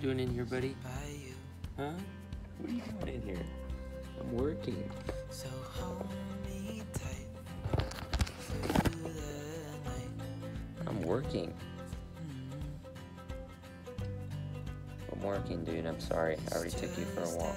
doing in here, buddy? Huh? What are you doing in here? I'm working. So hold me tight. I'm working. Mm-hmm. I'm working, dude. I'm sorry. I already took you for a walk.